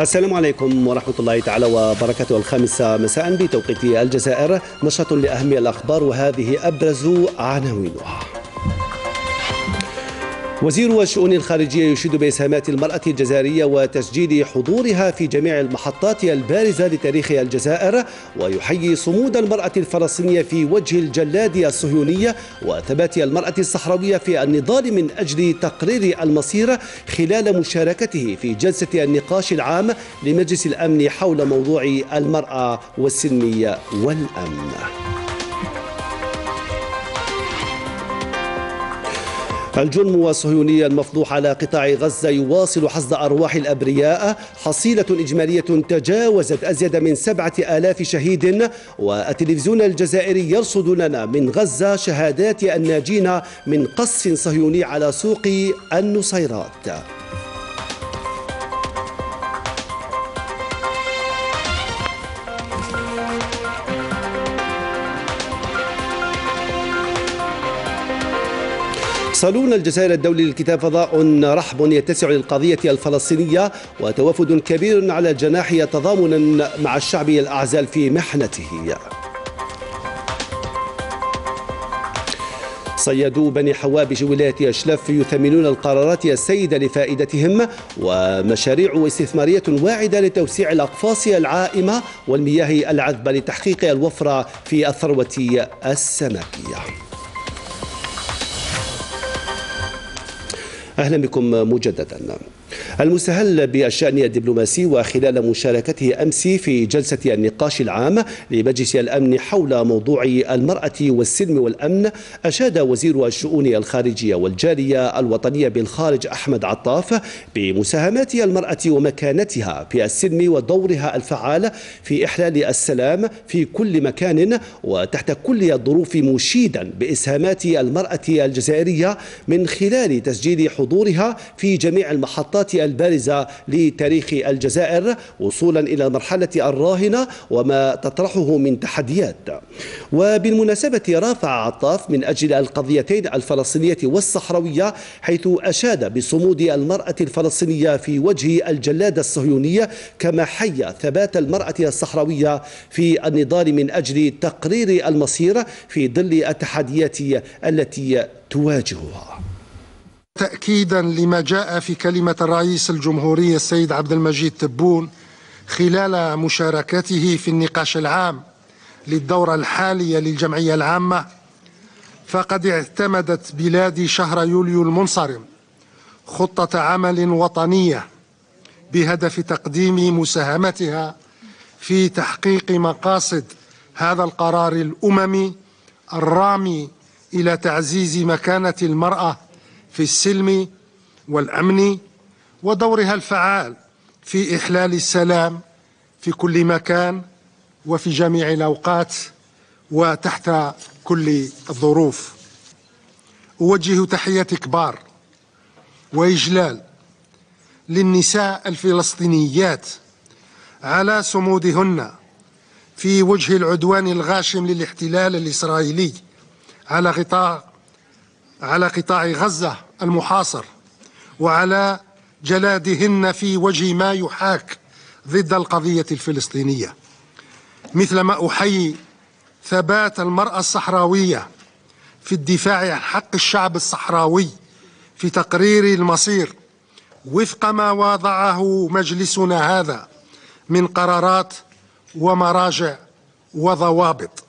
السلام عليكم ورحمة الله تعالى وبركاته. الخامسة مساء بتوقيت الجزائر نشرة لأهم الأخبار وهذه أبرز عناوينها. وزير الشؤون الخارجية يشيد بإسهامات المرأة الجزائرية وتسجيل حضورها في جميع المحطات البارزة لتاريخ الجزائر ويحيي صمود المرأة الفلسطينية في وجه الجلاد الصهيونية وثبات المرأة الصحراوية في النضال من أجل تقرير المصير خلال مشاركته في جلسة النقاش العام لمجلس الأمن حول موضوع المرأة والسلم والأمن. الجرم الصهيوني المفضوح على قطاع غزة يواصل حصد أرواح الأبرياء. حصيلة إجمالية تجاوزت أزيد من سبعة آلاف شهيد والتلفزيون الجزائري يرصد لنا من غزة شهادات الناجين من قصف صهيوني على سوق النصيرات. صالون الجزائر الدولي للكتاب فضاء رحب يتسع للقضية الفلسطينية وتوافد كبير على الجناح تضامنا مع الشعب الأعزال في محنته. صيادو بني حوابش ولاية أشلف يثمنون القرارات السيدة لفائدتهم ومشاريع استثمارية واعدة لتوسيع الأقفاص العائمة والمياه العذبة لتحقيق الوفرة في الثروة السمكية. أهلا بكم مجددا. المستهل بالشأن الدبلوماسي وخلال مشاركته أمس في جلسة النقاش العام لمجلس الأمن حول موضوع المرأة والسلم والأمن أشاد وزير الشؤون الخارجية والجالية الوطنية بالخارج أحمد عطاف بمساهمات المرأة ومكانتها في السلم ودورها الفعال في إحلال السلام في كل مكان وتحت كل الظروف مشيدا بإسهامات المرأة الجزائرية من خلال تسجيل حضورها في جميع المحطات المحطات البارزة لتاريخ الجزائر وصولا إلى المرحلة الراهنة وما تطرحه من تحديات. وبالمناسبة رافع عطاف من أجل القضيتين الفلسطينية والصحراوية حيث أشاد بصمود المرأة الفلسطينية في وجه الجلادة الصهيونية كما حي ثبات المرأة الصحراوية في النضال من أجل تقرير المصير في ظل التحديات التي تواجهها. تأكيدا لما جاء في كلمة الرئيس الجمهورية السيد عبد المجيد تبون خلال مشاركته في النقاش العام للدورة الحالية للجمعية العامة فقد اعتمدت بلادي شهر يوليو المنصرم خطة عمل وطنية بهدف تقديم مساهمتها في تحقيق مقاصد هذا القرار الأممي الرامي إلى تعزيز مكانة المرأة في السلم والأمن ودورها الفعال في إحلال السلام في كل مكان وفي جميع الأوقات وتحت كل الظروف. أوجه تحيه كبار وإجلال للنساء الفلسطينيات على صمودهن في وجه العدوان الغاشم للاحتلال الإسرائيلي على غطاء على قطاع غزة المحاصر وعلى جلادهن في وجه ما يحاك ضد القضية الفلسطينية. مثلما أحيي ثبات المرأة الصحراوية في الدفاع عن حق الشعب الصحراوي في تقرير المصير وفق ما وضعه مجلسنا هذا من قرارات ومراجع وضوابط.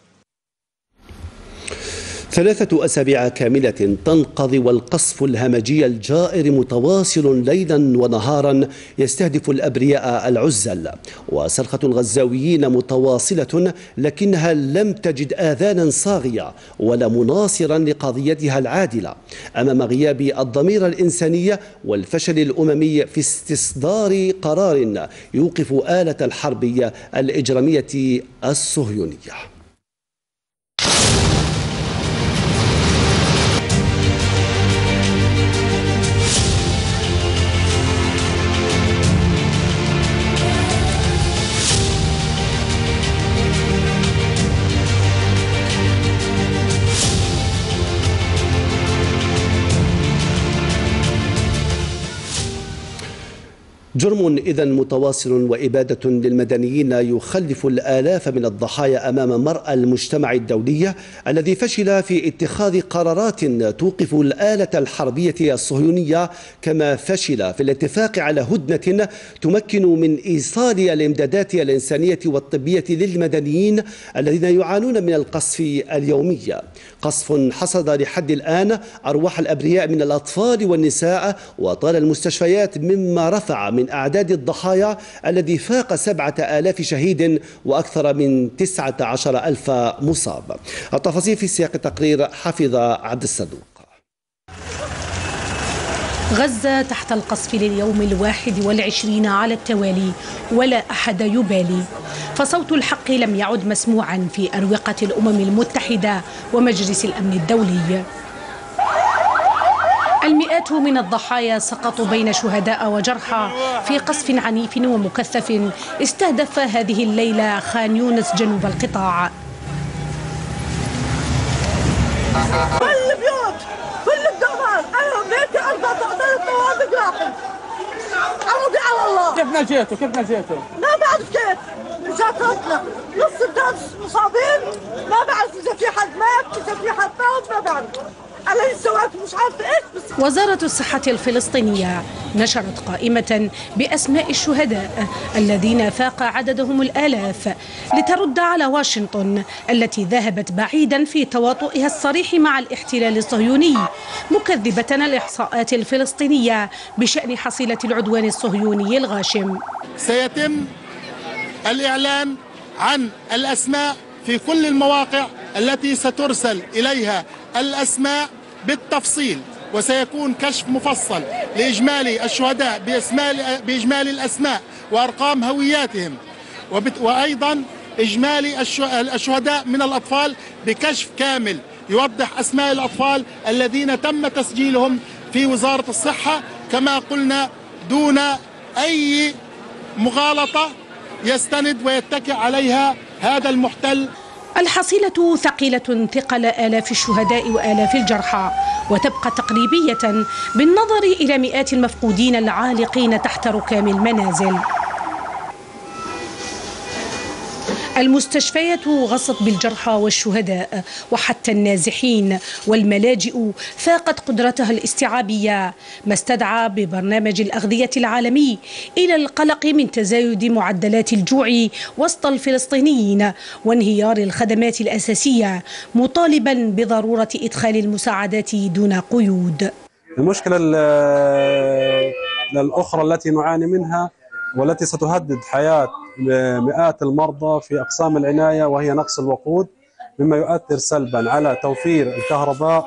ثلاثة أسابيع كاملة تنقضي والقصف الهمجي الجائر متواصل ليلا ونهارا يستهدف الأبرياء العزل. وصرخة الغزاويين متواصلة لكنها لم تجد آذانا صاغية ولا مناصرا لقضيتها العادلة. أمام غياب الضمير الإنساني والفشل الأممي في استصدار قرار يوقف آلة الحرب الإجرامية الصهيونية. جرم إذا متواصل وإبادة للمدنيين يخلف الآلاف من الضحايا أمام مرأى المجتمع الدولي الذي فشل في اتخاذ قرارات توقف الآلة الحربية الصهيونية كما فشل في الاتفاق على هدنة تمكن من إيصال الإمدادات الإنسانية والطبية للمدنيين الذين يعانون من القصف اليومي. قصف حصد لحد الآن أرواح الأبرياء من الأطفال والنساء وطال المستشفيات مما رفع من أعداد الضحايا الذي فاق سبعة آلاف شهيد وأكثر من تسعة عشر ألف مصاب. التفاصيل في سياق تقرير حفظ عبد الصدوق. غزة تحت القصف لليوم الواحد والعشرين على التوالي ولا أحد يبالي. فصوت الحق لم يعد مسموعا في أروقة الأمم المتحدة ومجلس الأمن الدولي. المئات من الضحايا سقطوا بين شهداء وجرحى في قصف عنيف ومكثف استهدف هذه الليلة خان يونس جنوب القطاع كل بيوت كل الدمار أنا بيتي أربع عوضي على الله. كيف نجيته كيف نجيته؟ ما بعرف كيف. رجعت اطلع نص الناس مصابين. ما بعرف إذا في حد مات إذا في حد مات ما بعرف. سويت مش عارفه إيش بس وزارة الصحة الفلسطينية نشرت قائمة بأسماء الشهداء الذين فاق عددهم الآلاف لترد على واشنطن التي ذهبت بعيدا في تواطؤها الصريح مع الاحتلال الصهيوني مكذبة الإحصاءات الفلسطينية بشأن حصيلة العدوان الصهيوني الغاشم. سيتم الإعلان عن الأسماء في كل المواقع التي سترسل إليها الأسماء بالتفصيل وسيكون كشف مفصل لإجمالي الشهداء بإجمالي الأسماء وأرقام هوياتهم وأيضا إجمالي الش- الشهداء من الأطفال بكشف كامل يوضح أسماء الأطفال الذين تم تسجيلهم في وزارة الصحة كما قلنا دون أي مغالطة يستند ويتكئ عليها هذا المحتل الحصيلة ثقيلة ثقل آلاف الشهداء وآلاف الجرحى وتبقى تقريبية بالنظر إلى مئات المفقودين العالقين تحت ركام المنازل. المستشفيات غصت بالجرحى والشهداء وحتى النازحين والملاجئ فاقت قدرتها الاستيعابية ما استدعى ببرنامج الأغذية العالمي إلى القلق من تزايد معدلات الجوع وسط الفلسطينيين وانهيار الخدمات الأساسية مطالبا بضرورة إدخال المساعدات دون قيود. المشكلة ال- الأخرى التي نعاني منها والتي ستهدد حياة مئات المرضى في أقسام العناية وهي نقص الوقود مما يؤثر سلبا على توفير الكهرباء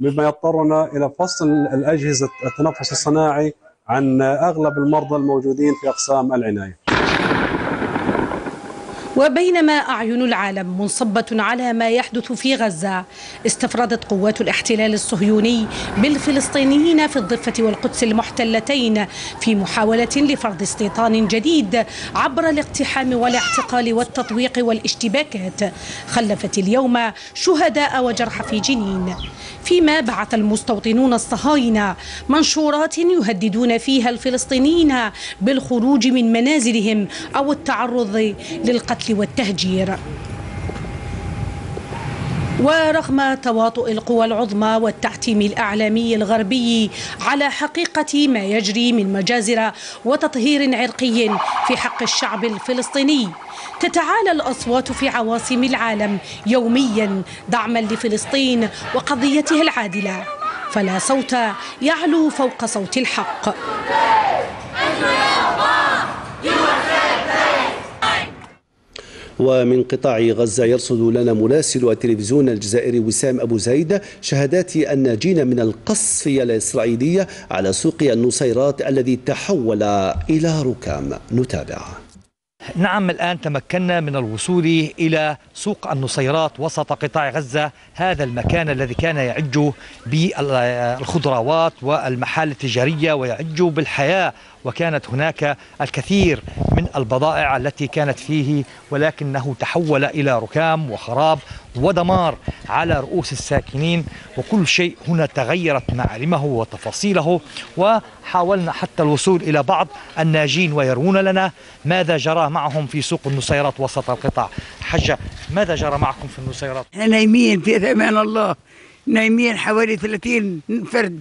مما يضطرنا إلى فصل الأجهزة التنفس الصناعي عن أغلب المرضى الموجودين في أقسام العناية. وبينما أعين العالم منصبة على ما يحدث في غزة استفردت قوات الاحتلال الصهيوني بالفلسطينيين في الضفة والقدس المحتلتين في محاولة لفرض استيطان جديد عبر الاقتحام والاعتقال والتطويق والاشتباكات. خلفت اليوم شهداء وجرحى في جنين. فيما بعث المستوطنون الصهاينة منشورات يهددون فيها الفلسطينيين بالخروج من منازلهم أو التعرض للقتل والتهجير. ورغم تواطؤ القوى العظمى والتعتيم الإعلامي الغربي على حقيقة ما يجري من مجازر وتطهير عرقي في حق الشعب الفلسطيني تتعالى الأصوات في عواصم العالم يوميا دعما لفلسطين وقضيتها العادلة فلا صوت يعلو فوق صوت الحق. ومن قطاع غزة يرصد لنا مراسل التلفزيون الجزائري وسام أبو زيد شهادات الناجين من القصف الإسرائيلي على سوق النصيرات الذي تحول إلى ركام. نتابع. نعم الآن تمكنا من الوصول إلى سوق النصيرات وسط قطاع غزة هذا المكان الذي كان يعج بالخضروات والمحال التجارية ويعج بالحياة وكانت هناك الكثير من البضائع التي كانت فيه ولكنه تحول إلى ركام وخراب ودمار على رؤوس الساكنين وكل شيء هنا تغيرت معالمه وتفاصيله وحاولنا حتى الوصول إلى بعض الناجين ويرون لنا ماذا جرى معهم في سوق النصيرات وسط القطاع. حجة ماذا جرى معكم في النصيرات؟ نايمين في أمان الله. نايمين حوالي 30 فرد.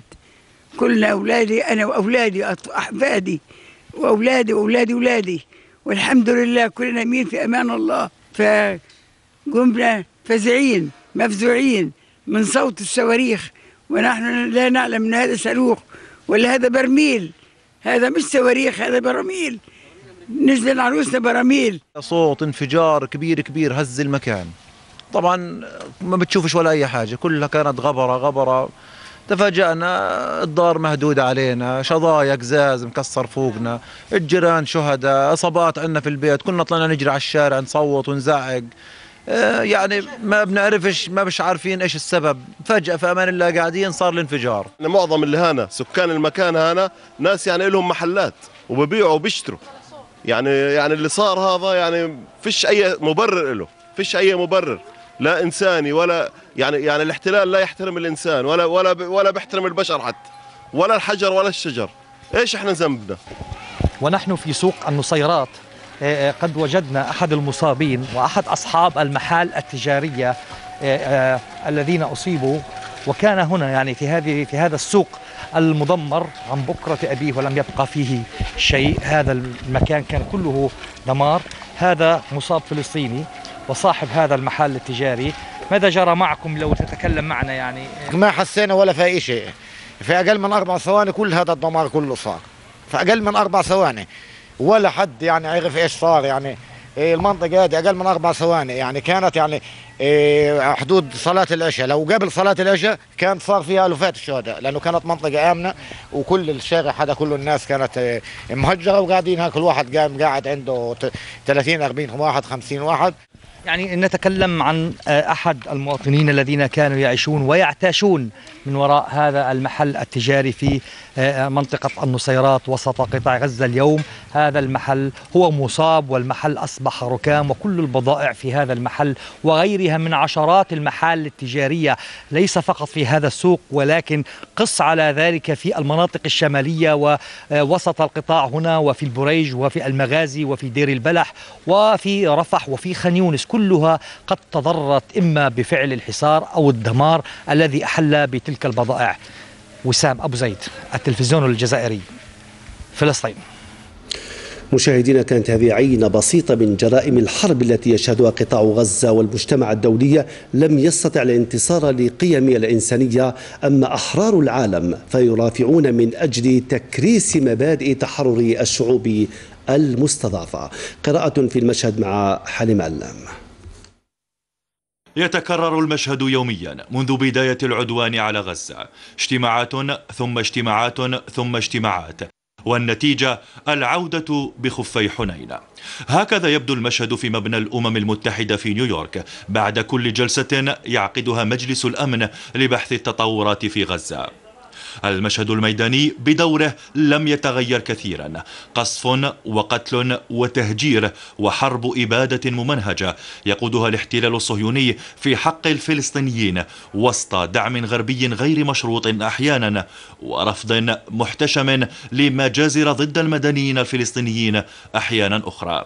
كلنا أولادي أنا وأولادي أط- أحفادي وأولادي واولادي أولادي. والحمد لله كلنا نايمين في أمان الله. فقمنا فزعين مفزوعين من صوت الصواريخ. ونحن لا نعلم إن هذا صاروخ ولا هذا برميل. هذا مش صواريخ هذا براميل نزل عروسنا براميل صوت انفجار كبير كبير هز المكان. طبعا ما بتشوفش ولا أي حاجة. كلها كانت غبرة غبرة. تفاجأنا الدار مهدودة علينا شظايا قزاز مكسر فوقنا الجيران شهداء إصابات عندنا في البيت كنا طلعنا نجري على الشارع نصوت ونزعق. آه، يعني ما بنعرفش ما مش عارفين إيش السبب. فجأة في أمان الله قاعدين صار الانفجار. معظم اللي هنا سكان المكان هنا ناس يعني لهم محلات وببيعوا وبيشتروا. يعني يعني اللي صار هذا يعني فيش أي مبرر له فيش أي مبرر. لا إنساني ولا يعني يعني الاحتلال لا يحترم الإنسان ولا ولا ولا بيحترم البشر حتى ولا الحجر ولا الشجر. إيش إحنا ذنبنا؟ ونحن في سوق النصيرات. آه، آه، قد وجدنا أحد المصابين وأحد أصحاب المحال التجارية آه، آه، الذين أصيبوا. وكان هنا يعني في هذه في هذا السوق المدمر عن بكرة أبيه ولم يبقى فيه شيء. هذا المكان كان كله دمار. هذا مصاب فلسطيني. وصاحب هذا المحل التجاري. ماذا جرى معكم لو تتكلم معنا يعني؟ ما حسينا ولا في أي شيء. في أقل من أربع ثواني كل هذا الدمار كله صار. في أقل من أربع ثواني. ولا حد يعني عرف إيش صار يعني. إيه المنطقة هذه أقل من أربع ثواني. يعني كانت يعني إيه حدود صلاة العشاء. لو قبل صلاة العشاء كان صار فيها ألوفات الشهداء لأنه كانت منطقة آمنة وكل الشارع هذا كل الناس كانت إيه مهجرة وقاعدين. كل واحد قام قاعد عنده ت- 30 40 واحد 50 واحد. يعني نتكلم عن آه، أحد المواطنين الذين كانوا يعيشون ويعتاشون من وراء هذا المحل التجاري في آه، منطقة النصيرات وسط قطاع غزة اليوم. هذا المحل هو مصاب والمحل أصبح ركام وكل البضائع في هذا المحل وغيرها من عشرات المحال التجارية. ليس فقط في هذا السوق ولكن قص على ذلك في المناطق الشمالية ووسط القطاع هنا وفي البريج وفي المغازي وفي دير البلح وفي رفح وفي خان يونس. كلها قد تضررت إما بفعل الحصار أو الدمار الذي أحل بتلك البضائع. وسام أبو زيد التلفزيون الجزائري فلسطين. مشاهدينا كانت هذه عينة بسيطة من جرائم الحرب التي يشهدها قطاع غزة والمجتمع الدولي لم يستطع الانتصار لقيم الإنسانية أما أحرار العالم فيرافعون من أجل تكريس مبادئ تحرر الشعوب المستضعفة. قراءة في المشهد مع حليم علام. يتكرر المشهد يوميا منذ بداية العدوان على غزة. اجتماعات ثم اجتماعات ثم اجتماعات. والنتيجة العودة بخفي حنين. هكذا يبدو المشهد في مبنى الأمم المتحدة في نيويورك بعد كل جلسة يعقدها مجلس الأمن لبحث التطورات في غزة. المشهد الميداني بدوره لم يتغير كثيرا. قصف وقتل وتهجير وحرب إبادة ممنهجة يقودها الاحتلال الصهيوني في حق الفلسطينيين وسط دعم غربي غير مشروط أحيانا ورفض محتشم لمجازر ضد المدنيين الفلسطينيين أحيانا أخرى.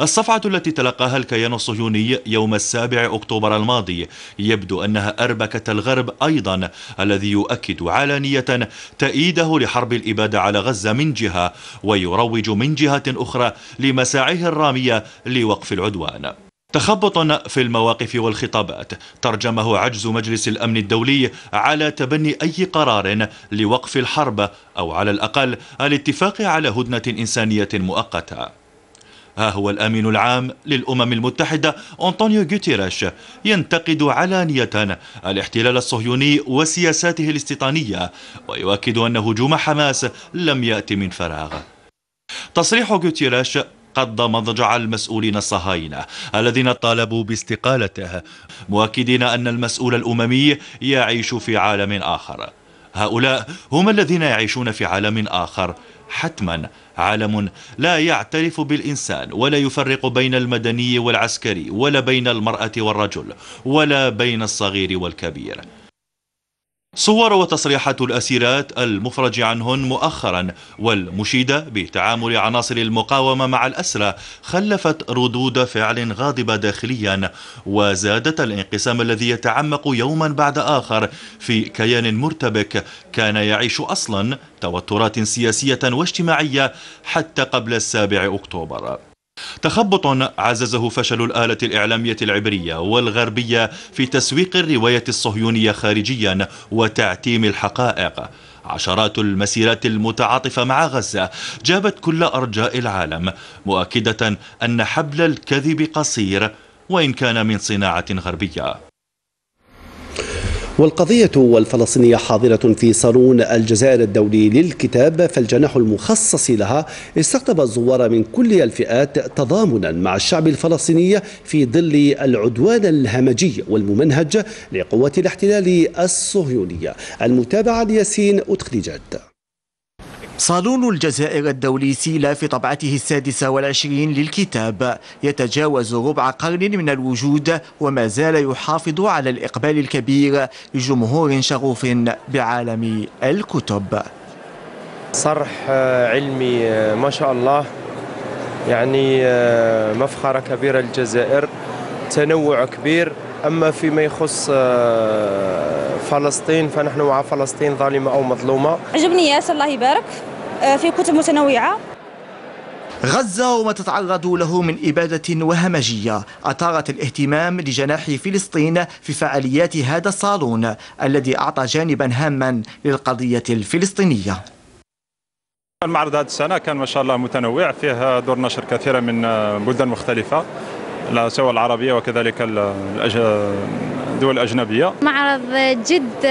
الصفعة التي تلقاها الكيان الصهيوني يوم السابع أكتوبر الماضي يبدو أنها أربكة الغرب أيضا الذي يؤكد علانية تأييده لحرب الإبادة على غزة من جهة ويروج من جهة أخرى لمساعيه الرامية لوقف العدوان. تخبط في المواقف والخطابات ترجمه عجز مجلس الأمن الدولي على تبني أي قرار لوقف الحرب أو على الأقل الاتفاق على هدنة إنسانية مؤقتة. ها هو الأمين العام للأمم المتحدة أنطونيو غوتيريش ينتقد علانية الاحتلال الصهيوني وسياساته الاستيطانية ويؤكد أن هجوم حماس لم ياتي من فراغ. تصريح غوتيريش قض مضجع المسؤولين الصهاينة الذين طالبوا باستقالته مؤكدين أن المسؤول الأممي يعيش في عالم آخر. هؤلاء هم الذين يعيشون في عالم آخر. حتما عالم لا يعترف بالإنسان ولا يفرق بين المدني والعسكري ولا بين المرأة والرجل ولا بين الصغير والكبير. صور وتصريحات الأسيرات المفرج عنهن مؤخرا والمشيدة بتعامل عناصر المقاومة مع الأسرى خلفت ردود فعل غاضبة داخليا وزادت الانقسام الذي يتعمق يوما بعد آخر في كيان مرتبك. كان يعيش أصلا توترات سياسية واجتماعية حتى قبل السابع أكتوبر. تخبط عززه فشل الآلة الإعلامية العبرية والغربية في تسويق الرواية الصهيونية خارجيا وتعتيم الحقائق. عشرات المسيرات المتعاطفة مع غزة جابت كل أرجاء العالم مؤكدة أن حبل الكذب قصير وإن كان من صناعة غربية. والقضية والفلسطينية حاضرة في صالون الجزائر الدولي للكتاب فالجناح المخصص لها استقطب الزوار من كل الفئات تضامنا مع الشعب الفلسطيني في ظل العدوان الهمجي والممنهج لقوات الاحتلال الصهيونية. المتابعة لياسين أتخليجات صالون الجزائر الدولي سيلا في طبعته السادسة والعشرين للكتاب. يتجاوز ربع قرن من الوجود وما زال يحافظ على الإقبال الكبير لجمهور شغوف بعالم الكتب. صرح علمي ما شاء الله. يعني مفخرة كبيرة للجزائر تنوع كبير. أما فيما يخص فلسطين فنحن مع فلسطين ظالمة أو مظلومة. عجبني ياسر الله يبارك في كتب متنوعة. غزة وما تتعرض له من إبادة وهمجية. أثارت الاهتمام لجناح فلسطين في فعاليات هذا الصالون الذي أعطى جانبا هاما للقضية الفلسطينية. المعرض هذه السنة كان ما شاء الله متنوع فيه دور نشر كثيرة من بلدان مختلفة. سواء العربية وكذلك الدول الأجنبية. معرض جد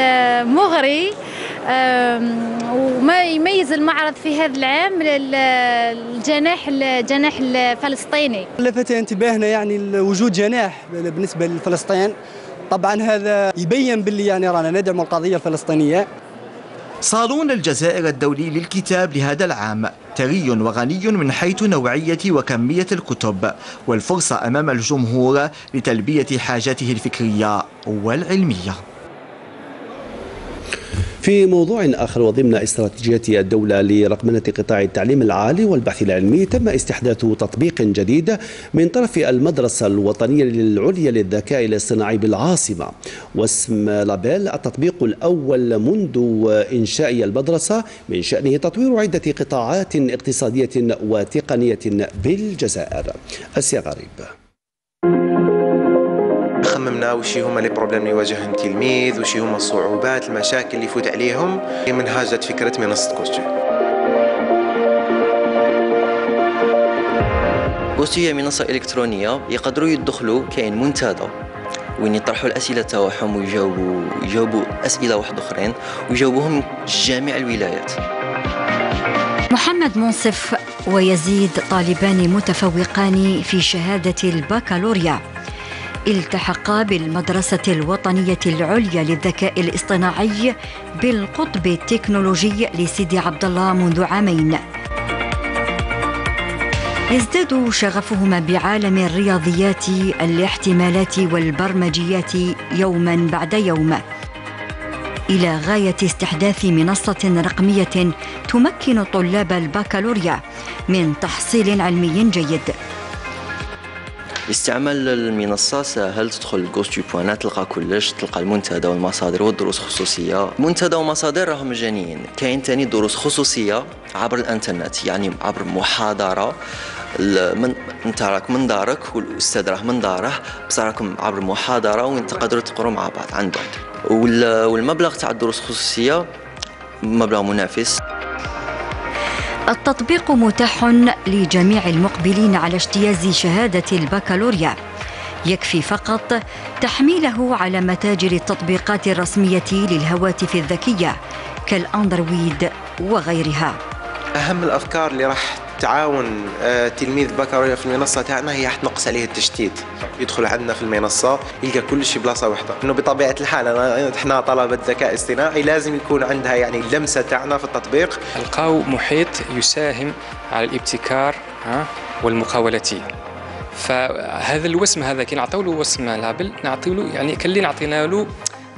مغري وما يميز المعرض في هذا العام الجناح الجناح الفلسطيني. لفت انتباهنا يعني وجود جناح بالنسبة لفلسطين طبعا هذا يبين باللي يعني رانا ندعم القضية الفلسطينية. صالون الجزائر الدولي للكتاب لهذا العام ثري وغني من حيث نوعية وكمية الكتب والفرصة أمام الجمهور لتلبية حاجاته الفكرية والعلمية. في موضوع آخر وضمن استراتيجية الدولة لرقمنة قطاع التعليم العالي والبحث العلمي تم استحداث تطبيق جديد من طرف المدرسة الوطنية للعليا للذكاء الاصطناعي بالعاصمة واسم label التطبيق الأول منذ إنشاء المدرسة من شأنه تطوير عدة قطاعات اقتصادية وتقنية بالجزائر. أسيا غريب. خممنا وشي هما les problèmes اللي يواجههم التلميذ وشي هما الصعوبات المشاكل اللي يفوت عليهم. منها جات فكرة منصة كوستي كوستي هي منصة إلكترونية يقدروا يدخلوا كاين منتدى وين يطرحوا الأسئلة تاعهم ويجاوبوا يجاوبوا أسئلة واحد أخرين ويجاوبوهم جميع الولايات. محمد منصف ويزيد طالبان متفوقان في شهادة البكالوريا. التحقا بالمدرسة الوطنية العليا للذكاء الاصطناعي بالقطب التكنولوجي لسيدي عبد الله منذ عامين. يزداد شغفهما بعالم الرياضيات الاحتمالات والبرمجيات يوما بعد يوم. إلى غاية استحداث منصة رقمية تمكن طلاب البكالوريا من تحصيل علمي جيد. استعمال المنصة سهل تدخل جوستو بوانات تلقى كلش تلقى المنتدى والمصادر والدروس خصوصية. منتدى ومصادر راهم مجانيين كاين تاني دروس خصوصية عبر الإنترنت يعني عبر محاضرة من انت راك من دارك والأستاذ راه من داره بصح راكم عبر محاضرة وين تقدروا تقروا مع بعض عن بعد. والمبلغ تاع الدروس الخصوصية مبلغ منافس. التطبيق متاح لجميع المقبلين على اجتياز شهادة البكالوريا. يكفي فقط تحميله على متاجر التطبيقات الرسمية للهواتف الذكية كالأندرويد وغيرها. أهم الأفكار اللي راح تعاون آه، تلميذ بكالوريا في المنصة تاعنا هي حتنقص عليه التشتيت. يدخل عندنا في المنصة يلقى كل شيء بلاصة واحدة إنه بطبيعة الحال أنا إحنا طلبة ذكاء اصطناعي لازم يكون عندها يعني اللمسة تاعنا في التطبيق. لقاو محيط يساهم على الابتكار ها والمقاولتيه فهذا الوسم هذا كي نعطيو له وسم لابل نعطيو له يعني اللي نعطينا له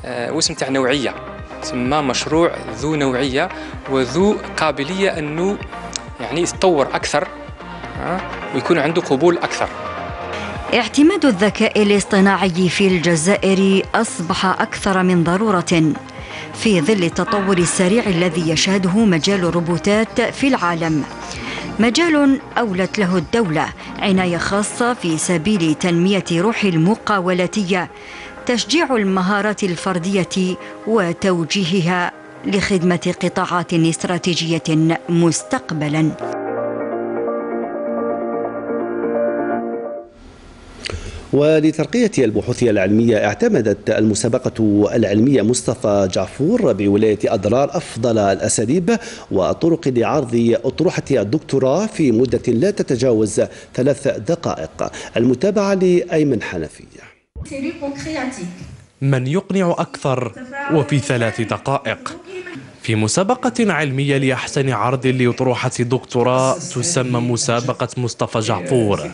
آه، وسم تاع نوعية. تسمى مشروع ذو نوعية وذو قابلية أنه يعني يتطور أكثر ويكون عنده قبول أكثر. اعتماد الذكاء الاصطناعي في الجزائر أصبح أكثر من ضرورة. في ظل التطور السريع الذي يشهده مجال الروبوتات في العالم. مجال أولت له الدولة عناية خاصة في سبيل تنمية روح المقاولاتية تشجيع المهارات الفردية وتوجيهها لخدمة قطاعات استراتيجية مستقبلا. ولترقية البحوث العلمية اعتمدت المسابقة العلمية مصطفى جعفور بولاية أضرار أفضل الأساليب والطرق لعرض أطروحة الدكتوراه في مدة لا تتجاوز ثلاث دقائق. المتابعة لأيمن حنفية من يقنع أكثر وفي ثلاث دقائق. في مسابقة علمية لأحسن عرض لأطروحة دكتوراه تسمى مسابقة مصطفى جعفور.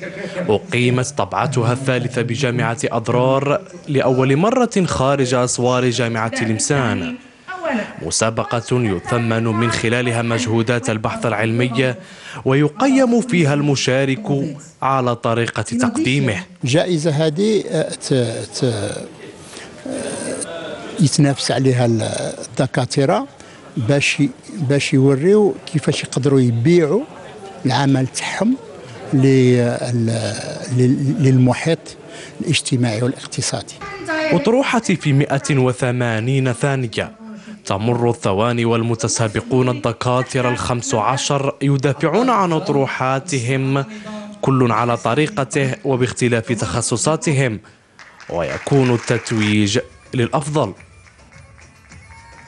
أقيمت طبعتها الثالثة بجامعة أضرار لأول مرة خارج أسوار جامعة لمسان مسابقة يثمن من خلالها مجهودات البحث العلمي ويقيم فيها المشارك على طريقة تقديمه. الجائزة هذه. آه، يتنافس عليها الدكاترة. باش باش يوريو كيفاش يقدروا يبيعوا العمل تاعهم للمحيط الاجتماعي والاقتصادي. أطروحتي في 180 ثانية. تمر الثواني والمتسابقون الدكاترة الخمس عشر يدافعون عن أطروحاتهم كل على طريقته وباختلاف تخصصاتهم ويكون التتويج للأفضل.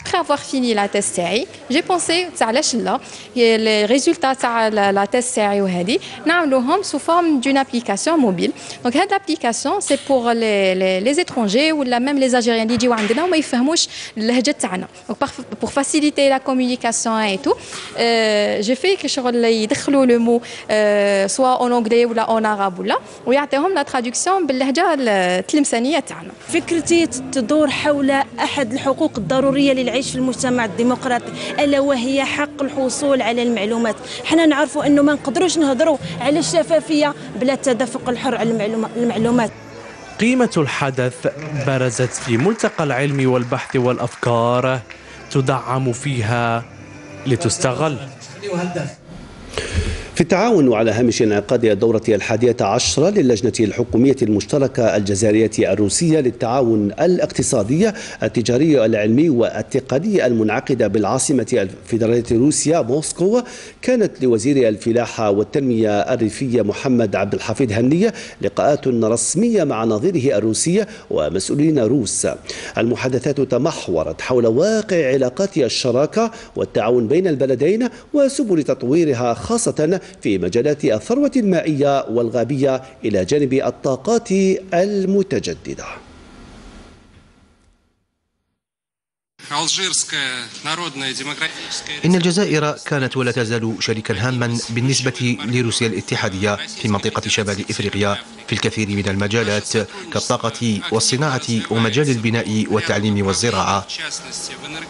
Après avoir fini la thèse تاعي j'ai pensé علاش لا les résultats تاع la thèse تاعي وهذه نعملوهم sous forme d'une application mobile donc هاد l'application c'est pour les, les, les étrangers ولا même les algériens اللي يجيو عندنا وما يفهموش اللهجه تاعنا donc pour faciliter la communication et tout euh, j'ai fait que شغل يدخلوا le mot euh, soit en anglais ولا en arabe ولا ويعطيهم la traduction باللهجه التلمسانيه تاعنا فكرتي تدور حول احد الحقوق الضروريه للعيش نعيش في المجتمع الديمقراطي ألا وهي حق الحصول على المعلومات؟ حنا نعرفوا أنه ما نقدروش نهضروا على الشفافية بلا التدفق الحر على المعلومات. قيمة الحدث برزت في ملتقى العلم والبحث والأفكار تدعم فيها لتستغل. في التعاون على هامش انعقاد الدورة الحادية عشرة للجنة الحكومية المشتركة الجزائرية الروسية للتعاون الاقتصادي التجاري العلمي والتقني المنعقدة بالعاصمة الفيدرالية روسيا موسكو. كانت لوزير الفلاحة والتنمية الريفية محمد عبد الحفيظ هنية لقاءات رسمية مع نظيره الروسي ومسؤولين روس. المحادثات تمحورت حول واقع علاقات الشراكة والتعاون بين البلدين وسبل تطويرها خاصة في مجالات الثروة المائية والغابية إلى جانب الطاقات المتجددة. إن الجزائر كانت ولا تزال شريكا هاما بالنسبة لروسيا الاتحادية في منطقة شمال إفريقيا. في الكثير من المجالات كالطاقة والصناعة ومجال البناء والتعليم والزراعة.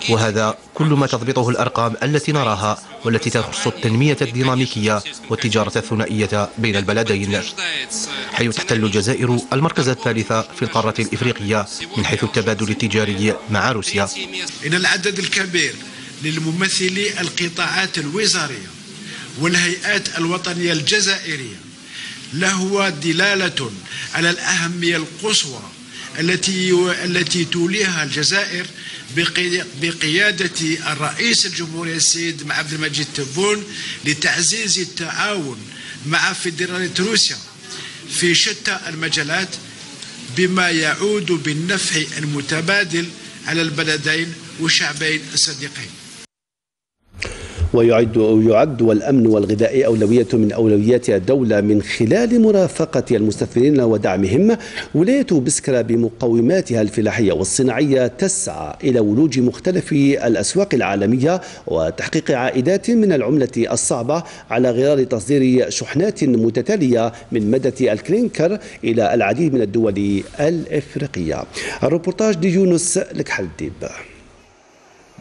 وهذا كل ما تضبطه الأرقام التي نراها والتي تخص التنمية الديناميكية والتجارة الثنائية بين البلدين. حيث تحتل الجزائر المركز الثالث في القارة الإفريقية من حيث التبادل التجاري مع روسيا. إن العدد الكبير للممثلي القطاعات الوزارية والهيئات الوطنية الجزائرية له دلالة على الأهمية القصوى التي التي توليها الجزائر بقيادة الرئيس الجمهورية السيد عبد المجيد تبون لتعزيز التعاون مع فيدرالية روسيا في شتى المجالات بما يعود بالنفع المتبادل على البلدين والشعبين الصديقين. ويعد يعد الأمن والغذاء أولوية من أولويات الدولة من خلال مرافقة المستثمرين ودعمهم. ولاية بسكرة بمقوماتها الفلاحية والصناعية تسعى إلى ولوج مختلف الأسواق العالمية وتحقيق عائدات من العملة الصعبة على غرار تصدير شحنات متتالية من مادة الكلينكر إلى العديد من الدول الإفريقية. الروبورتاج دي يونس الديب.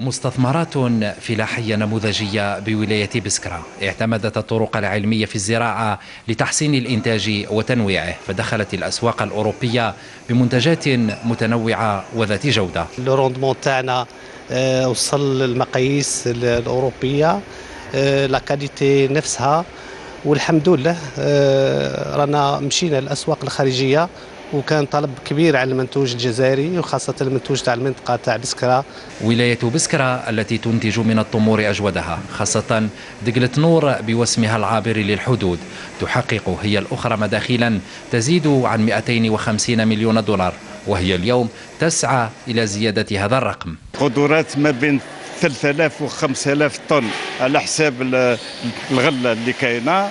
مستثمرات فلاحية نموذجية بولاية بسكرة. اعتمدت الطرق العلمية في الزراعة لتحسين الإنتاج وتنويعه فدخلت الأسواق الأوروبية بمنتجات متنوعة وذات جودة. ال rendement تاعنا آه، وصل للمقاييس الأوروبية آه، la qualité نفسها والحمد لله آه، رانا مشينا للأسواق الخارجية. وكان طلب كبير على المنتوج الجزائري وخاصة المنتوج تاع المنطقة تاع بسكرة. ولاية بسكرة التي تنتج من التمور أجودها خاصة دقلة نور بوسمها العابر للحدود. تحقق هي الأخرى مداخيلا تزيد عن 250 مليون دولار وهي اليوم تسعى إلى زيادة هذا الرقم. قدرات ما بين 3000 و 5000 طن على حساب الغلة اللي كاينة.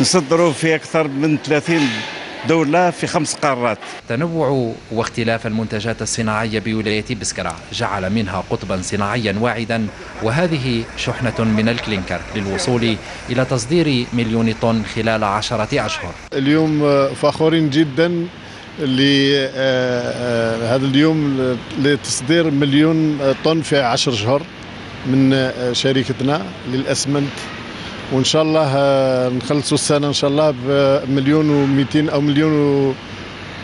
نصدروا في أكثر من 30 دولة في خمس قارات. تنوع واختلاف المنتجات الصناعية بولاية بسكرة جعل منها قطبا صناعيا واعدا وهذه شحنة من الكلينكر للوصول إلى تصدير مليون طن خلال عشرة أشهر. اليوم فخورين جدا لهذا آه، اليوم لتصدير مليون طن في عشر شهور من شركتنا للأسمنت. وإن شاء الله آه، نخلصوا السنة إن شاء الله بمليون و200 أو مليون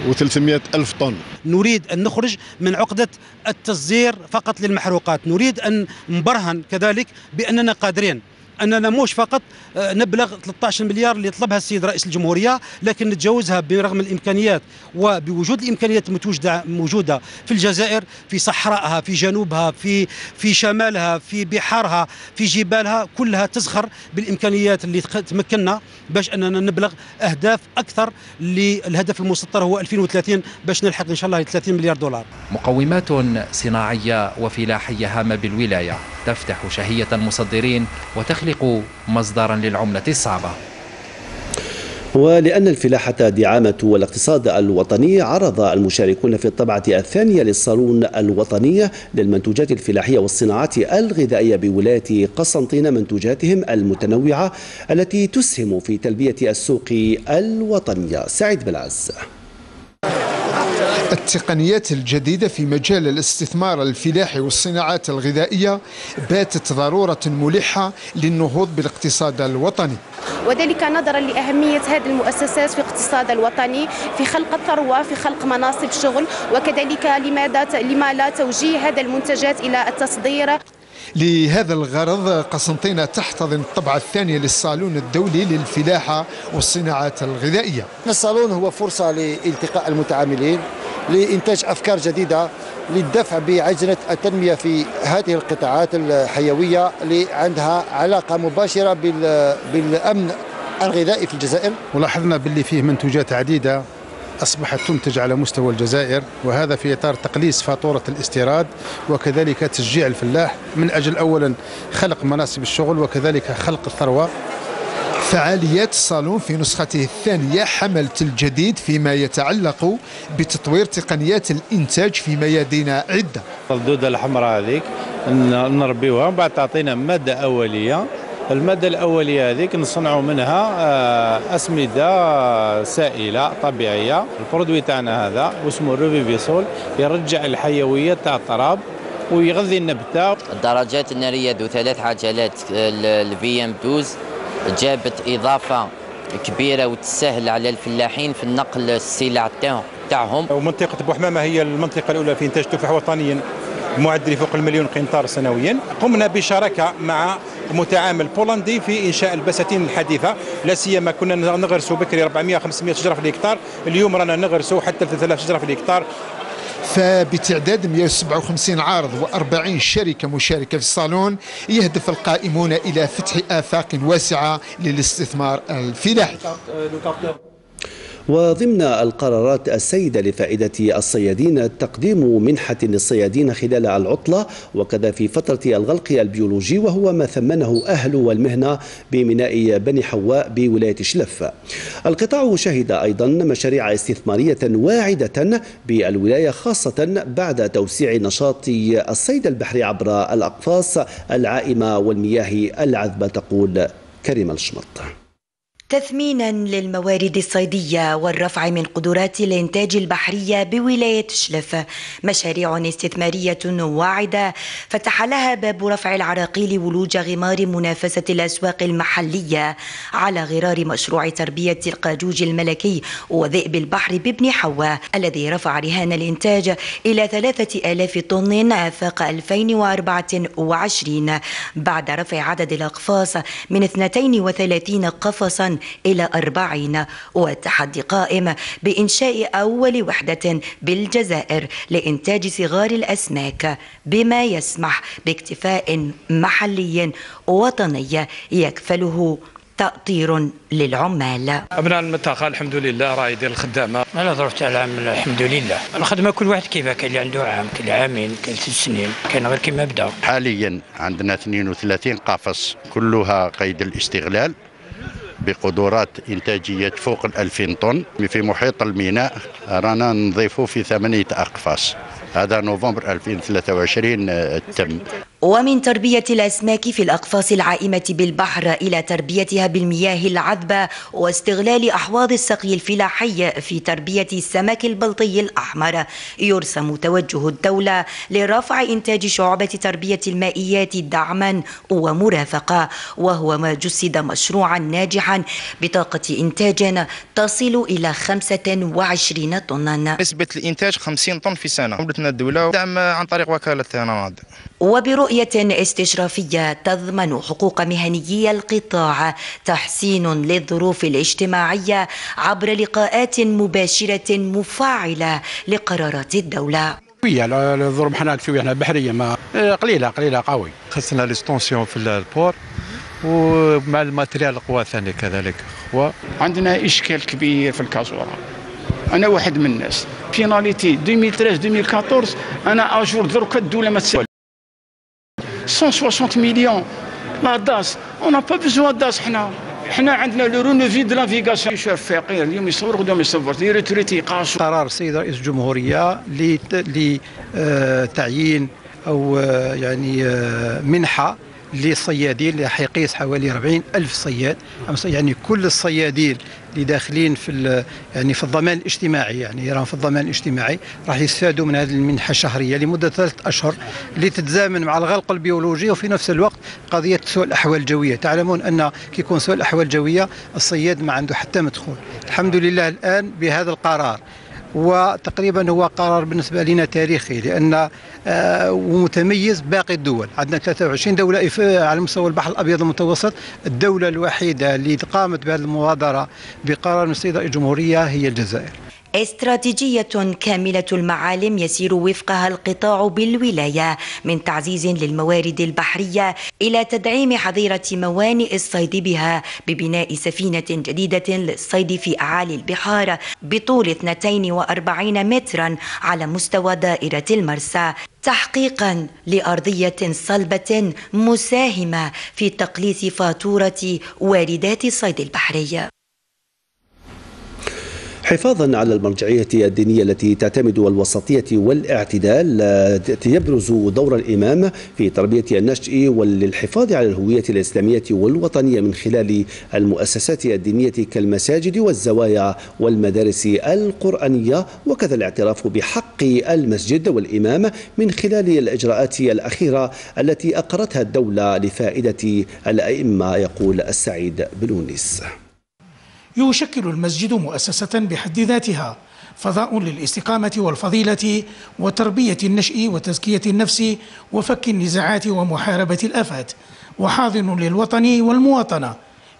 و300 ألف طن. نريد أن نخرج من عقدة التصدير فقط للمحروقات. نريد أن نبرهن كذلك بأننا قادرين. أننا مش فقط آه، نبلغ 13 مليار اللي طلبها السيد رئيس الجمهورية لكن نتجاوزها برغم الإمكانيات وبوجود الإمكانيات المتوجده موجودة في الجزائر في صحرائها في جنوبها في في شمالها في بحارها في جبالها كلها تزخر بالإمكانيات اللي تمكننا باش أننا نبلغ أهداف أكثر للهدف المسطر هو 2030 باش نلحق إن شاء الله 30 مليار دولار. مقومات صناعية وفلاحية هامة بالولاية تفتح شهية المصدرين وتخلق يخلق مصدرا للعملة الصعبة. ولأن الفلاحة دعامة والاقتصاد الوطني عرض المشاركون في الطبعة الثانية للصالون الوطني للمنتوجات الفلاحية والصناعات الغذائية بولاية قسنطينة منتوجاتهم المتنوعة التي تسهم في تلبية السوق الوطنية. سعيد بلعز التقنيات الجديدة في مجال الاستثمار الفلاحي والصناعات الغذائية باتت ضرورة ملحة للنهوض بالاقتصاد الوطني. وذلك نظرا لأهمية هذه المؤسسات في الاقتصاد الوطني في خلق الثروة في خلق مناصب شغل وكذلك لماذا لما لا توجيه هذه المنتجات إلى التصدير. لهذا الغرض قسنطينة تحتضن الطبعة الثانية للصالون الدولي للفلاحة والصناعات الغذائية. الصالون هو فرصة لالتقاء المتعاملين لإنتاج أفكار جديدة للدفع بعجلة التنمية في هذه القطاعات الحيوية اللي عندها علاقة مباشرة بالأمن الغذائي في الجزائر. ولاحظنا باللي فيه منتوجات عديدة. أصبحت تنتج على مستوى الجزائر وهذا في إطار تقليص فاتورة الاستيراد وكذلك تشجيع الفلاح. من أجل أولا خلق مناصب الشغل وكذلك خلق الثروة. فعاليات الصالون في نسخته الثانية حملت الجديد فيما يتعلق بتطوير تقنيات الإنتاج في ميادين عدة. الدودة الحمراء هذيك نربيوها بعد تعطينا مادة أولية المادة الأولية هذيك نصنعوا منها آه، أسمدة سائلة طبيعية. البرودوي تاعنا هذا واسمه روبي بيسول يرجع الحيوية تاع التراب ويغذي النبتة. الدراجات النارية ذو ثلاث عجلات. ال VM 12 جابت إضافة كبيرة وتسهل على الفلاحين في النقل السلع تاعهم. ومنطقة بوحمامة هي المنطقة الأولى في إنتاج تفاح وطنيا معدل فوق المليون قنطار سنويا. قمنا بشراكة مع متعامل بولندي في إنشاء البساتين الحديثة. لا سيما كنا نغرسوا بكري 400 500 شجرة في الهكتار. اليوم رانا نغرسوا حتى 3000 شجرة في الهكتار. فبتعداد 157 عارض و40 شركة مشاركة في الصالون يهدف القائمون إلى فتح آفاق واسعة للاستثمار الفلاحي. وضمن القرارات السيدة لفائدة الصيادين تقديم منحة للصيادين خلال العطلة وكذا في فترة الغلق البيولوجي وهو ما ثمنه أهل المهنة بميناء بني حواء بولاية شلف. القطاع شهد أيضا مشاريع استثمارية واعدة بالولاية خاصة بعد توسيع نشاط الصيد البحري عبر الأقفاص العائمة والمياه العذبة تقول كريم الشمط. تثمينا للموارد الصيدية والرفع من قدرات الإنتاج البحرية بولاية شلف. مشاريع استثمارية واعدة. فتح لها باب رفع العراقيل ولوج غمار منافسة الأسواق المحلية على غرار مشروع تربية القاجوج الملكي وذئب البحر بابن حواء الذي رفع رهان الإنتاج إلى ثلاثة آلاف طن آفاق 2024 بعد رفع عدد الأقفاص من 32 قفصا إلى أربعين والتحدي قائم بإنشاء أول وحدة بالجزائر لإنتاج صغار الأسماك بما يسمح باكتفاء محلي وطني يكفله تأطير للعمال. أبناء المنطقة الحمد لله راه يدير الخدامة أنا ظرفت على العام الحمد لله. الخدمة كل واحد كيفاه كاين اللي عنده عام كاين عامين كاين ست سنين كاين غير كيما بدا. حاليا عندنا 32 قفص كلها قيد الاستغلال. بقدرات إنتاجية فوق ال 2000 طن في محيط الميناء. رانا نضيفوا في ثمانية أقفاص. هذا نوفمبر 2023 تم. ومن تربية الأسماك في الأقفاص العائمة بالبحر إلى تربيتها بالمياه العذبة واستغلال أحواض السقي الفلاحي في تربية السمك البلطي الأحمر. يرسم توجه الدولة لرفع إنتاج شعبة تربية المائيات دعما ومرافقة. وهو ما جسد مشروعا ناجحا بطاقة إنتاج تصل إلى 25 طنا. نسبة الإنتاج 50 طن في سنة. دولتنا الدولة دعم عن طريق وكالة نراد وبرؤية استشرافية تضمن حقوق مهنيي القطاع تحسين للظروف الاجتماعية عبر لقاءات مباشرة مفاعلة لقرارات الدولة. شوية الظروف حنا شوية إحنا بحرية ما قليلة قليلة قوي. خصنا ليستونسيون في البور ومع الماتريال القوى ثاني كذلك هو عندنا إشكال كبير في الكازوره أنا واحد من الناس. بيناليتي 2013 2014 أنا اجور درك الدولة ما تسوى 160 مليون لا داس اون با بيزوان داس حنا حنا عندنا لو رونوفي دو نافيغاسيون يشوف فقير اليوم يصور غدوه ما يصور ريتريتي قاش قرار السيد رئيس الجمهوريه لتعيين أو يعني منحه للصيادين اللي حيقيس حوالي 40 ألف صياد. يعني كل الصيادين اللي داخلين في يعني في الضمان الاجتماعي يعني راهم في الضمان الاجتماعي راح يستفادوا من هذه المنحة الشهرية لمدة ثلاث أشهر اللي تتزامن مع الغلق البيولوجي. وفي نفس الوقت قضية سوء الأحوال الجوية. تعلمون أن كي يكون سوء الأحوال الجوية الصياد ما عنده حتى مدخول. الحمد لله الآن بهذا القرار. وتقريبا هو قرار بالنسبة لنا تاريخي لأن ومتميز باقي الدول. عندنا 23 دولة على مستوى البحر الأبيض المتوسط. الدولة الوحيدة اللي قامت بهذه المبادره بقرار من السيدة الجمهورية هي الجزائر. استراتيجية كاملة المعالم يسير وفقها القطاع بالولاية من تعزيز للموارد البحرية إلى تدعيم حظيرة موانئ الصيد بها ببناء سفينة جديدة للصيد في أعالي البحار بطول 42 مترا على مستوى دائرة المرسى تحقيقا لأرضية صلبة مساهمة في تقليص فاتورة واردات الصيد البحري. حفاظا على المرجعية الدينية التي تعتمد الوسطية والاعتدال يبرز دور الإمام في تربية النشء وللحفاظ على الهوية الإسلامية والوطنية من خلال المؤسسات الدينية كالمساجد والزوايا والمدارس القرآنية. وكذا الاعتراف بحق المسجد والإمام من خلال الإجراءات الأخيرة التي أقرتها الدولة لفائدة الأئمة يقول السعيد بلونس يشكل المسجد مؤسسة بحد ذاتها فضاء للاستقامة والفضيلة وتربية النشء وتزكية النفس وفك النزاعات ومحاربة الآفات وحاضن للوطن والمواطنة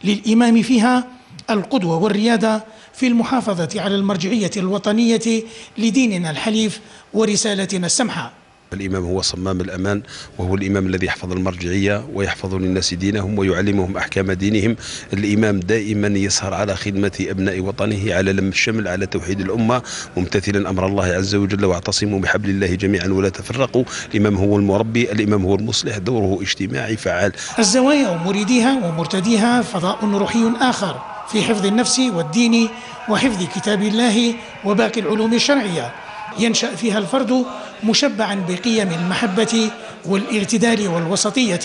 للإمام فيها القدوة والريادة في المحافظة على المرجعية الوطنية لديننا الحليف ورسالتنا السمحة. الإمام هو صمام الأمان وهو الإمام الذي يحفظ المرجعية ويحفظ للناس دينهم ويعلمهم أحكام دينهم. الإمام دائما يسهر على خدمة أبناء وطنه على لم الشمل على توحيد الأمة ممتثلا أمر الله عز وجل واعتصموا بحبل الله جميعا ولا تفرقوا. الإمام هو المربي الإمام هو المصلح دوره اجتماعي فعال. الزوايا ومريديها ومرتديها فضاء روحي آخر في حفظ النفس والدين وحفظ كتاب الله وباقي العلوم الشرعية. ينشأ فيها الفرد مشبعا بقيم المحبة والاعتدال والوسطية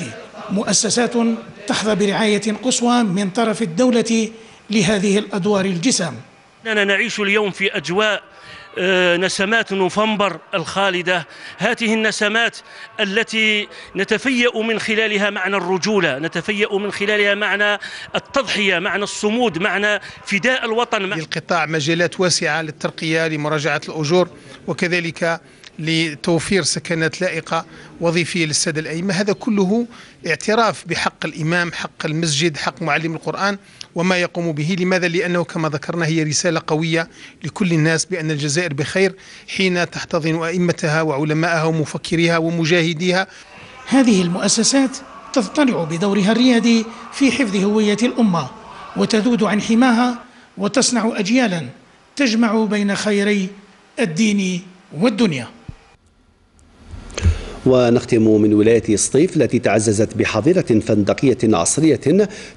مؤسسات تحظى برعاية قصوى من طرف الدولة لهذه الأدوار الجسام أننا نعيش اليوم في أجواء آه، نسمات نوفمبر الخالدة. هذه النسمات التي نتفيأ من خلالها معنى الرجولة نتفيأ من خلالها معنى التضحية معنى الصمود معنى فداء الوطن. للقطاع مجالات واسعة للترقية لمراجعة الأجور وكذلك لتوفير سكنات لائقة وظيفية للسادة الأئمة. هذا كله اعتراف بحق الإمام حق المسجد حق معلم القرآن وما يقوم به. لماذا؟ لأنه كما ذكرنا هي رسالة قوية لكل الناس بأن الجزائر بخير حين تحتضن أئمتها وعلماءها ومفكريها ومجاهديها. هذه المؤسسات تضطرع بدورها الريادي في حفظ هوية الأمة وتذود عن حماها وتصنع أجيالا تجمع بين خيري الدين والدنيا. ونختم من ولاية سطيف التي تعززت بحظيرة فندقية عصرية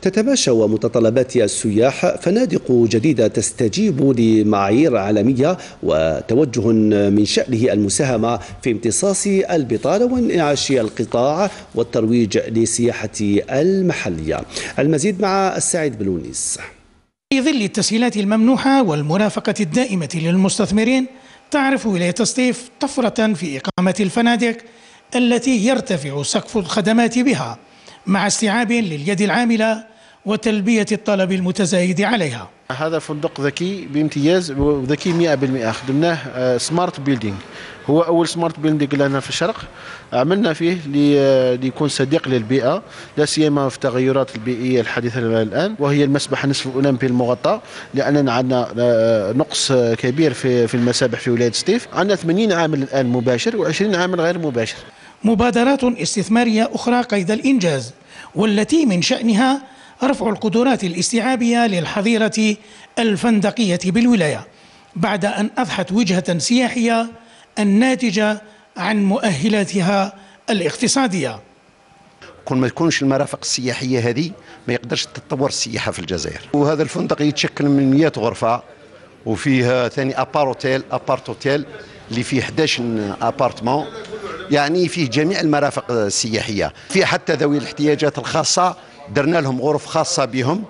تتماشى ومتطلبات السياح فنادق جديدة تستجيب لمعايير عالمية وتوجه من شأنه المساهمة في امتصاص البطالة وانعاش القطاع والترويج للسياحة المحلية. المزيد مع السعيد بلونيس في ظل التسهيلات الممنوحة والمرافقة الدائمة للمستثمرين تعرف ولاية سطيف طفرة في إقامة الفنادق التي يرتفع سقف الخدمات بها مع استيعاب لليد العاملة وتلبية الطلب المتزايد عليها. هذا فندق ذكي بامتياز وذكي 100% خدمناه smart building هو أول smart building لنا في الشرق. عملنا فيه ليكون صديق للبيئة لا سيما في التغيرات البيئية الحديثة الآن وهي المسبح النصف الاولمبي المغطى لأننا عندنا آه، نقص كبير في في المسابح في ولاية سطيف. عندنا 80 عامل الآن مباشر و20 عامل غير مباشر. مبادرات استثمارية أخرى قيد الإنجاز والتي من شأنها رفع القدرات الاستيعابية للحظيرة الفندقية بالولاية بعد أن أضحت وجهة سياحية الناتجة عن مؤهلاتها الاقتصادية. كون ما تكونش المرافق السياحية هذه ما يقدرش تتطور السياحة في الجزائر. وهذا الفندق يتشكل من 100 غرفة وفيه ثاني appart hôtel appart hôtel اللي فيه 11 appartements. يعني فيه جميع المرافق السياحية. فيه حتى ذوي الاحتياجات الخاصة درنا لهم غرف خاصة بهم.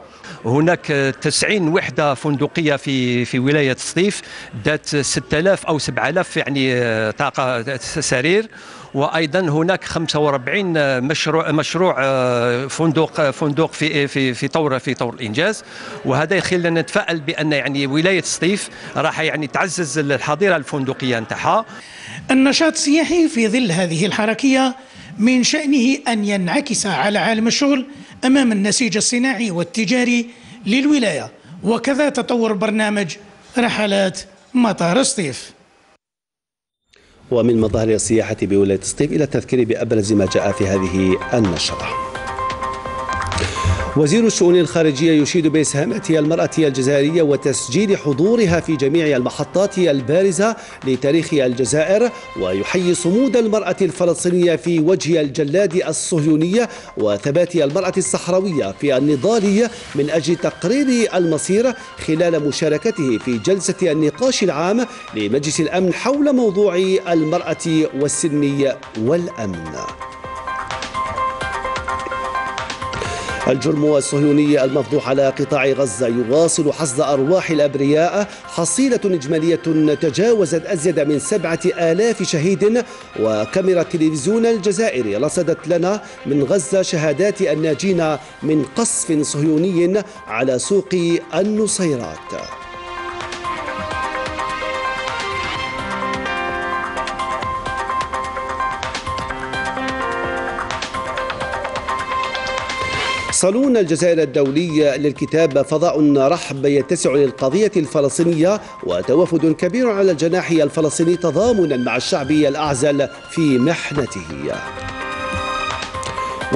هناك 90 وحدة فندقية في في ولاية سطيف ذات 6000 أو 7000 يعني آه، طاقة سرير. وأيضا هناك 45 مشروع مشروع آه، فندق فندق في في في طور في طور الإنجاز. وهذا يخلينا نتفائل بأن يعني ولاية سطيف راح يعني تعزز الحظيرة الفندقية نتاعها. النشاط السياحي في ظل هذه الحركية من شأنه أن ينعكس على عالم الشغل أمام النسيج الصناعي والتجاري للولاية. وكذا تطور برنامج رحلات مطار سطيف. ومن مظاهر السياحة بولاية سطيف إلى التذكير بأبرز ما جاء في هذه النشرة. وزير الشؤون الخارجية يشيد بإسهامة المرأة الجزائرية وتسجيل حضورها في جميع المحطات البارزة لتاريخ الجزائر ويحيي صمود المرأة الفلسطينية في وجه الجلاد الصهيونية وثبات المرأة الصحراوية في النضال من أجل تقرير المصير خلال مشاركته في جلسة النقاش العام لمجلس الأمن حول موضوع المرأة والسلم والأمن. الجرم الصهيوني المفضوح على قطاع غزة يواصل حصد أرواح الأبرياء حصيلة إجمالية تجاوزت أزيد من سبعة آلاف شهيد وكاميرا التلفزيون الجزائري رصدت لنا من غزة شهادات الناجين من قصف صهيوني على سوق النصيرات. صالون الجزائر الدولي للكتاب فضاء رحب يتسع للقضية الفلسطينية وتوافد كبير على الجناح الفلسطيني تضامنا مع الشعب الأعزل في محنته.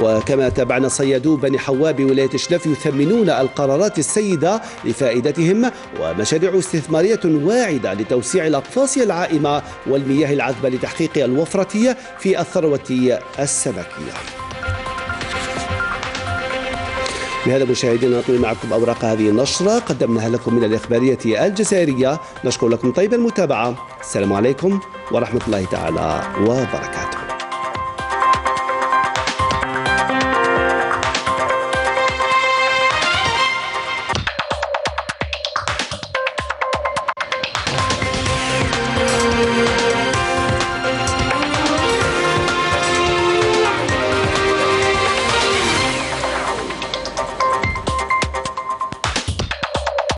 وكما تابعنا صيادو بني حواء بولاية شلف يثمنون القرارات السيدة لفائدتهم ومشاريع استثمارية واعدة لتوسيع الأقفاص العائمة والمياه العذبة لتحقيق الوفرة في الثروة السمكية. بهذا مشاهدينا نطوي معكم أوراق هذه النشرة قدمناها لكم من الإخبارية الجزائرية. نشكر لكم طيب المتابعة. السلام عليكم ورحمة الله تعالى وبركاته.